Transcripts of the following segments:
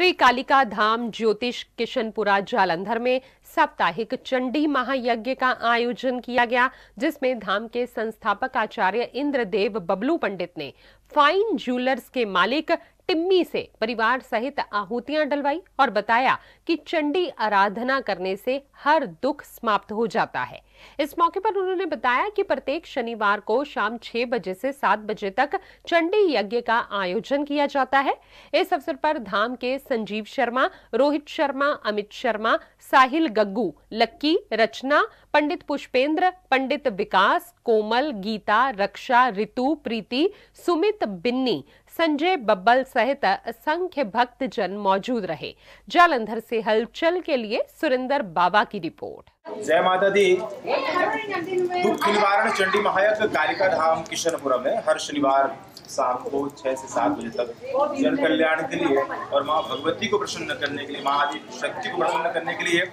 श्री कालिका धाम ज्योतिष किशनपुरा जालंधर में साप्ताहिक चंडी महायज्ञ का आयोजन किया गया, जिसमें धाम के संस्थापक आचार्य इंद्रदेव बबलू पंडित ने फाइन ज्वेलर्स के मालिक टिम्मी से परिवार सहित आहुतियाँ डलवाई और बताया कि चंडी आराधना करने से हर दुख समाप्त हो जाता है। इस मौके पर उन्होंने बताया कि प्रत्येक शनिवार को शाम छह बजे से सात बजे तक चंडी यज्ञ का आयोजन किया जाता है। इस अवसर पर धाम के संजीव शर्मा, रोहित शर्मा, अमित शर्मा, साहिल गग्गू, लक्की, रचना, पंडित पुष्पेंद्र, पंडित विकास, कोमल, गीता, रक्षा ऋतु प्रीति, सुमित बिन्नी, संजय बब्बल सहित असंख्य भक्त जन मौजूद रहे। जालंधर से हलचल के लिए सुरेंद्र बाबा की रिपोर्ट। जय माता दी दुख निवारण चंडी महायज्ञ कालिका धाम, किशनपुरम में हर शनिवार शाम को छह से सात बजे तक जन कल्याण के लिए और माँ भगवती को प्रसन्न करने के लिए महादेव शक्ति को प्रसन्न करने के लिए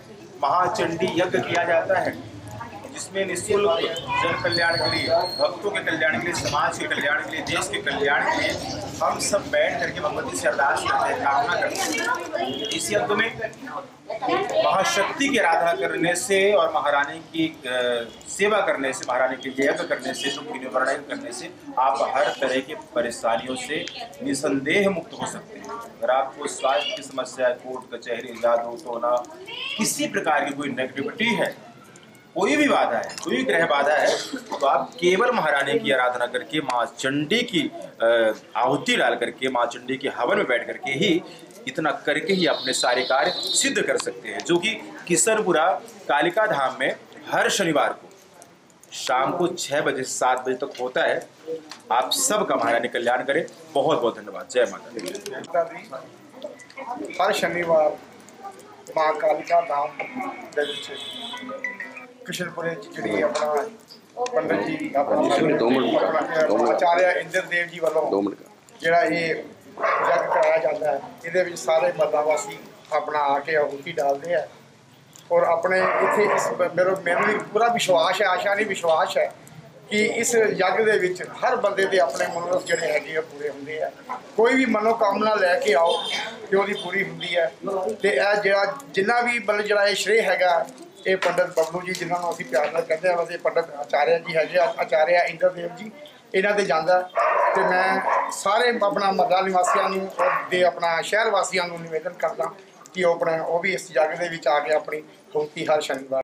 महाचंडी यज्ञ किया जाता है। जिसमें निःशुल्क जन कल्याण के लिए, भक्तों के कल्याण के लिए, समाज के कल्याण के लिए, देश के कल्याण के लिए हम सब बैठ करके भगवती से अरदास करते हैं, कामना करते हैं। इसी यज्ञ में महाशक्ति की आराधना करने से और महारानी की सेवा करने से, महारानी की यज्ञ करने से दुख की निवारण करने से आप हर तरह के परेशानियों से निसंदेह मुक्त हो सकते हैं। अगर आपको स्वास्थ्य की समस्या है, कोर्ट, कचहरी, जादू, टोना, किसी प्रकार की कोई नेगेटिविटी है कोई भी बाधा है, कोई ग्रह बाधा है तो आप केवल महारानी की आराधना करके, माँ चंडी की आहुति डाल करके, माँ चंडी के हवन में बैठ करके ही इतना करके ही अपने सारे कार्य सिद्ध कर सकते हैं। जो कि किसनपुरा कालिका धाम में हर शनिवार को शाम को छह बजे से सात बजे तक होता है। आप सबका महारानी कल्याण करें। बहुत बहुत धन्यवाद। जय माता हर शनिवार माँ कालिका धाम ਕਿਸ਼ਨਪੁਰੇ ਚ ਜਿਹੜੀ ਆਪਣਾ ਪੰਡਤ ਜੀ ਆਪਣਾ ਦੋ ਮਿੰਟ ਆਚਾਰਿਆ ਇੰਦਰਦੇਵ ਜੀ ਵੱਲੋਂ ਦੋ ਜਿਹੜਾ ਇਹ ਜਗ ਕਰਾਇਆ ਜਾਂਦਾ ਹੈ ਇਹਦੇ ਵਿੱਚ ਸਾਰੇ ਮੱਦਾਵਾਸੀ ਆਪਣਾ ਆ ਕੇ ਆਹੂਤੀ ਡਾਲਦੇ ਆ। ਔਰ ਆਪਣੇ ਇੱਥੇ ਇਸ ਮੇਰੇ ਮੈਨੂੰ ਵੀ ਪੂਰਾ ਵਿਸ਼ਵਾਸ ਹੈ ਆਸ਼ਾ ਨਹੀਂ ਵਿਸ਼ਵਾਸ ਹੈ ਕਿ ਇਸ ਯੱਗ ਦੇ ਵਿੱਚ ਹਰ ਬੰਦੇ ਦੇ ਆਪਣੇ ਮਨੋਰਥ ਜਿਹੜੇ ਹੈਗੇ ਆ ਪੂਰੇ ਹੁੰਦੇ ਆ। ਕੋਈ ਵੀ ਮਨੋ ਕਾਮਨਾ ਲੈ ਕੇ ਆਓ ਕਿ ਉਹਦੀ ਪੂਰੀ ਹੁੰਦੀ ਹੈ। ਤੇ ਇਹ ਜਿਹੜਾ ਜਿੰਨਾ ਵੀ ਮਤਲਬ ਜਿਹੜਾ ਇਹ ਸ਼੍ਰੇ ਹੈਗਾ ਇਹ ਪੰਡਤ ਬਬਲੂ ਜੀ ਜਿਨ੍ਹਾਂ ਨੂੰ ਅਸੀਂ ਪਿਆਰ ਨਾਲ ਕਹਿੰਦੇ ਆ ਉਹਦੇ ਪੰਡਤ ਆਚਾਰਿਆ ਜੀ ਹੈਗੇ ਆ, ਆਚਾਰਿਆ ਇੰਦਰਦੇਵ ਜੀ, ਇਹਨਾਂ ਤੇ ਜਾਂਦਾ ਤੇ ਮੈਂ ਸਾਰੇ ਆਪਣਾ ਮੱਲਾ ਨਿਵਾਸੀਆਂ ਨੂੰ ਦੇ ਆਪਣਾ ਸ਼ਹਿਰ ਵਾਸੀਆਂ ਨੂੰ ਨਿਵੇਦਨ ਕਰਦਾ ਕਿ ਉਹ ਆਪਣਾ, ਉਹ ਵੀ ਇਸ ਜਗ ਦੇ ਵਿੱਚ ਆ ਕੇ ਆਪਣੀ ਹੋਤੀ ਹਰ ਸ਼ਨੀਵਾਰ